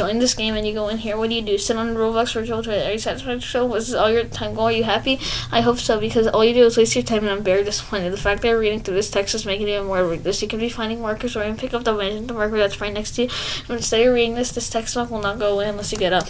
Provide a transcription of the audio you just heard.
join this game and you go in here, what do you do? Sit on Roblox virtual toilet? Are you satisfied yourself? Was this all your time goal? Are you happy? I hope so because all you do is waste your time and I'm very disappointed. The fact that you're reading through this text is making it even more ridiculous. You could be finding markers or even pick up the magenta marker that's right next to you. But instead of reading this, this text mark will not go away unless you get up.